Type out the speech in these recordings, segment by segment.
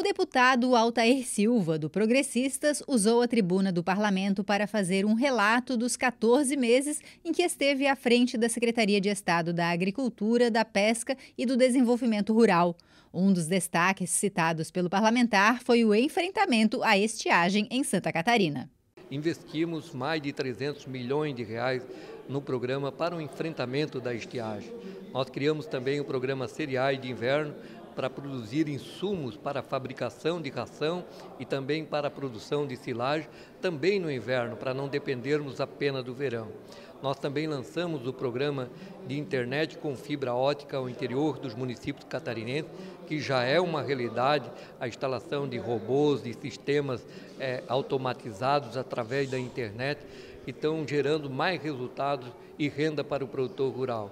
deputado Altair Silva, do Progressistas, usou a tribuna do parlamento para fazer um relato dos 14 meses em que esteve à frente da Secretaria de Estado da Agricultura, da Pesca e do Desenvolvimento Rural. Um dos destaques citados pelo parlamentar foi o enfrentamento à estiagem em Santa Catarina. Investimos mais de 300 milhões de reais no programa para o enfrentamento da estiagem. Nós criamos também o programa Cereais de Inverno para produzir insumos para a fabricação de ração e também para a produção de silagem, também no inverno, para não dependermos apenas do verão. Nós também lançamos o programa de internet com fibra ótica ao interior dos municípios catarinenses, que já é uma realidade a instalação de robôs, de sistemas é, automatizados através da internet, que estão gerando mais resultados e renda para o produtor rural.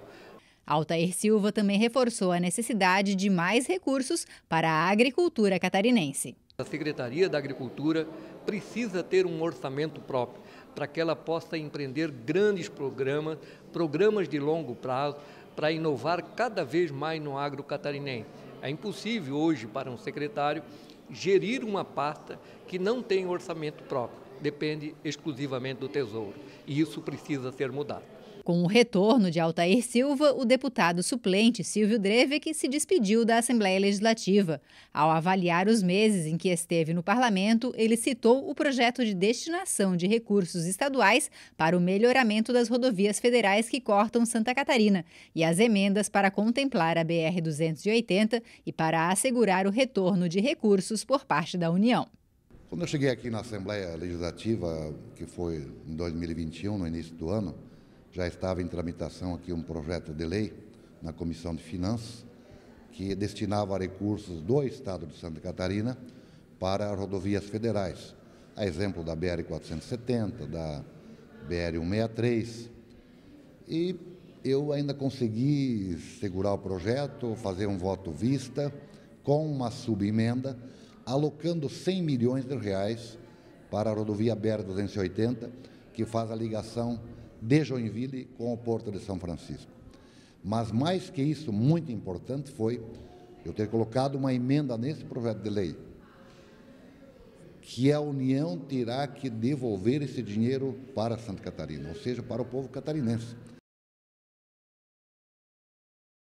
Altair Silva também reforçou a necessidade de mais recursos para a agricultura catarinense. A Secretaria da Agricultura precisa ter um orçamento próprio para que ela possa empreender grandes programas, programas de longo prazo, para inovar cada vez mais no agro catarinense. É impossível hoje para um secretário gerir uma pasta que não tem orçamento próprio, depende exclusivamente do Tesouro. E isso precisa ser mudado. Com o retorno de Altair Silva, o deputado suplente Silvio Drevek se despediu da Assembleia Legislativa. Ao avaliar os meses em que esteve no parlamento, ele citou o projeto de destinação de recursos estaduais para o melhoramento das rodovias federais que cortam Santa Catarina e as emendas para contemplar a BR-280 e para assegurar o retorno de recursos por parte da União. Quando eu cheguei aqui na Assembleia Legislativa, que foi em 2021, no início do ano, já estava em tramitação aqui um projeto de lei na Comissão de Finanças que destinava recursos do Estado de Santa Catarina para rodovias federais, a exemplo da BR-470, da BR-163. E eu ainda consegui segurar o projeto, fazer um voto vista, com uma subemenda, alocando 100 milhões de reais para a rodovia BR-280, que faz a ligação de Joinville com o Porto de São Francisco. Mas mais que isso, muito importante foi eu ter colocado uma emenda nesse projeto de lei, que a União terá que devolver esse dinheiro para Santa Catarina, ou seja, para o povo catarinense.